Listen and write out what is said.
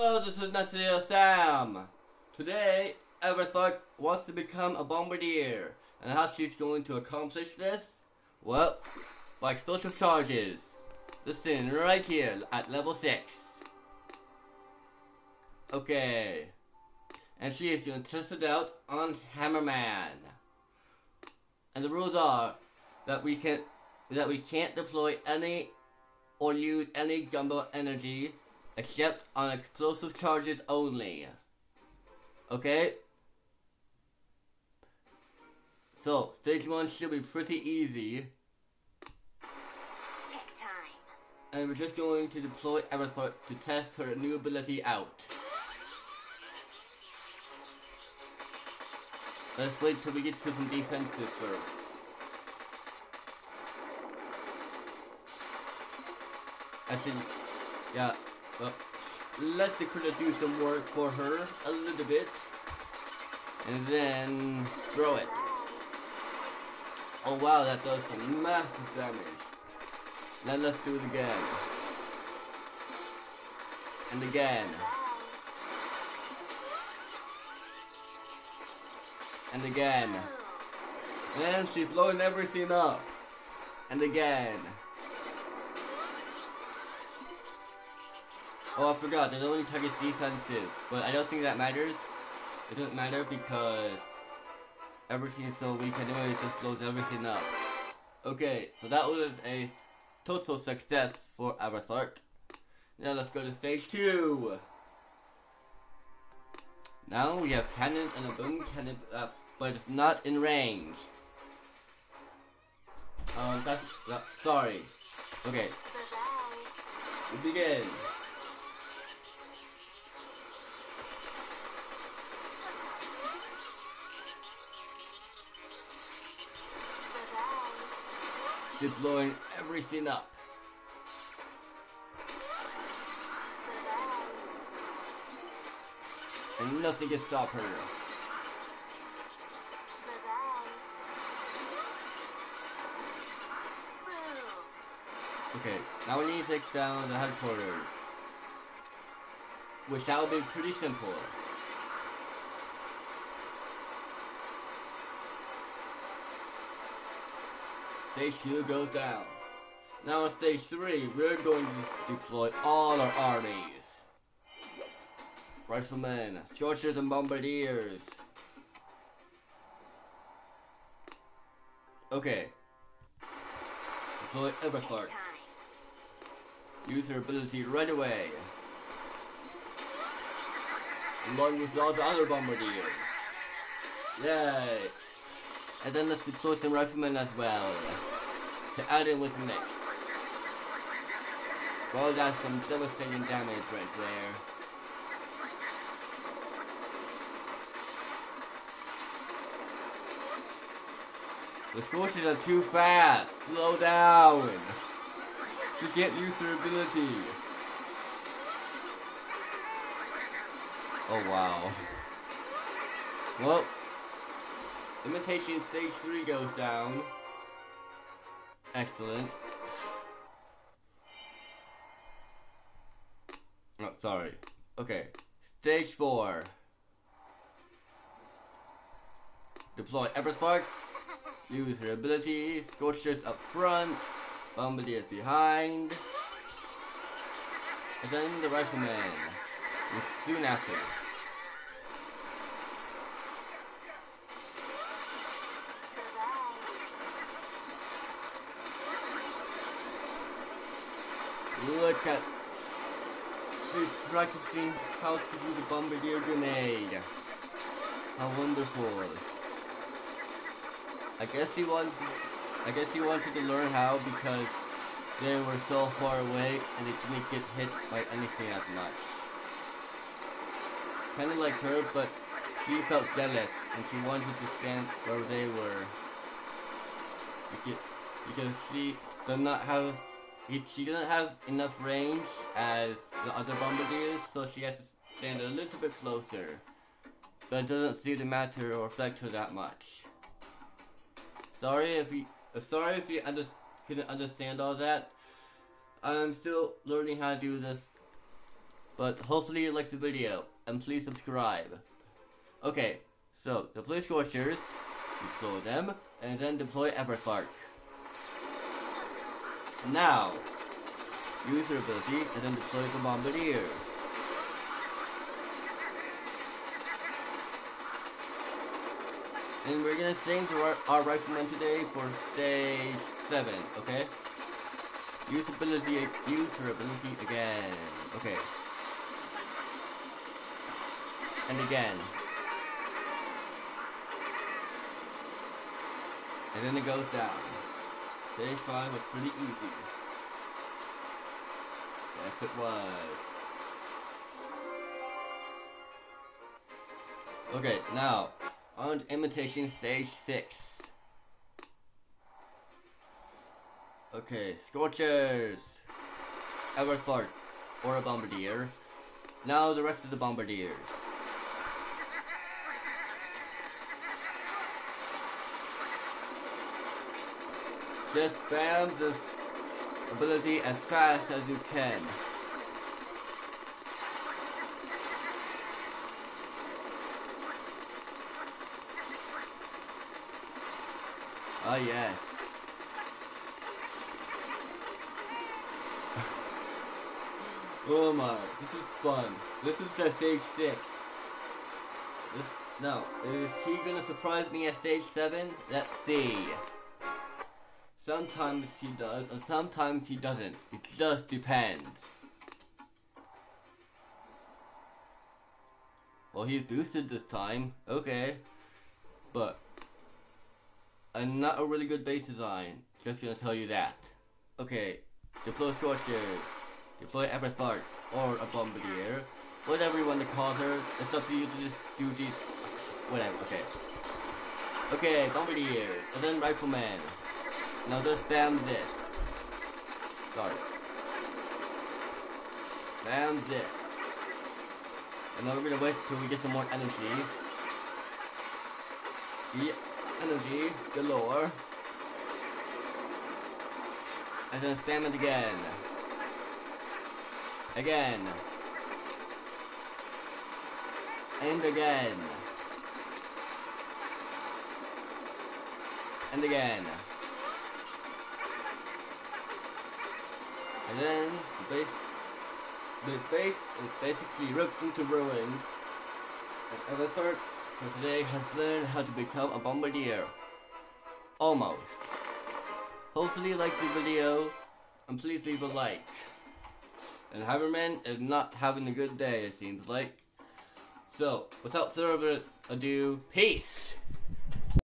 Hello, this is Natalia Sam. Today, Everspark wants to become a bombardier. And how she's going to accomplish this? Well, by explosive charges. Listen, right here at level 6. Okay. And she is going to test it out on Hammerman. And the rules are that we can that we can't deploy any or use any gunboat energy except on explosive charges only. Okay? So, stage 1 should be pretty easy. And we're just going to deploy Everspark to test her new ability out. Let's wait till we get to some defenses first. I think, yeah, well, let the critter do some work for her a little bit. And then throw it. Oh wow, that does some massive damage. Then let's do it again. And again. And again. And she's blowing everything up. And again. Oh, I forgot. There's only target defensive. But I don't think that matters. It doesn't matter because everything is so weak anyway. It just blows everything up. Okay, so that was a total success for Everspark. Now let's go to stage two. Now we have cannon and a boom cannon, uh, but it's not in range. Um, that's, uh, sorry. Okay, we begin. She's blowing everything up. And nothing can stop her. Okay, now we need to take down the headquarters. Which that will be pretty simple. Stage 2 goes down. Now in stage 3, we're going to deploy all our armies. Riflemen, Scorchers and Bombardiers. Okay. Deploy time. Use her ability right away. Along with all the other bombardiers. Yay! And then let's deploy some riflemen as well. To add in with the mix. Well, that's some devastating damage right there. The Scorchers are too fast. Slow down. She can't use her ability. Oh wow. Well, imitation stage 3 goes down. Excellent. Oh, sorry. Okay. Stage 4. Deploy Everspark. Use her ability. Scorchers up front. Bombardiers behind. And then the rifleman. Soon after. Look at she's practicing how to do the bombardier grenade. How wonderful. I guess he wants I guess he wanted to learn how because they were so far away and they didn't get hit by anything as much. Kinda like her, but she felt jealous and she wanted to stand where they were. Because she does not have he, she doesn't have enough range as the other bombardiers, so she has to stand a little bit closer. But it doesn't seem to matter or affect her that much. Sorry if you, uh, sorry if you under, couldn't understand all that. I'm still learning how to do this But hopefully you like the video, and please subscribe. Okay, so deploy Scorchers, deploy them, and then deploy Everspark. Now, use your ability, and then deploy the bombardier. And we're gonna change our, our rifleman today for stage 7, okay? Use ability, use ability again. Okay. And again. And then it goes down. Stage 5 was pretty easy. Yes, it was. Okay, now, on imitation stage 6. Okay, Scorchers! Everspark, or a Bombardier. Now the rest of the Bombardiers. Just spam this ability as fast as you can. Ah, oh yeah. oh my, this is fun. This is just stage 6. This, now, is he gonna surprise me at stage 7? Let's see. Sometimes he does, and sometimes he doesn't. It just depends. Well, he's boosted this time. Okay. But, and not a really good base design. Just gonna tell you that. Okay. Deploy Scorchers. Deploy Everspark. Or a Bombardier. Whatever you want to call her. It's up to you to just do these. Whatever, okay. Okay, Bombardier. And then Rifleman. Now just spam this. Start. Spam this. And now we're gonna wait till we get some more energy. Yeah, energy galore. And then spam it again. Again. And again. And again. And then the base, the base is basically ripped into ruins. And Everspark for today has learned how to become a bombardier. Almost. Hopefully you liked the video, and please leave a like. And Hammerman is not having a good day, it seems like. So, without further ado, peace!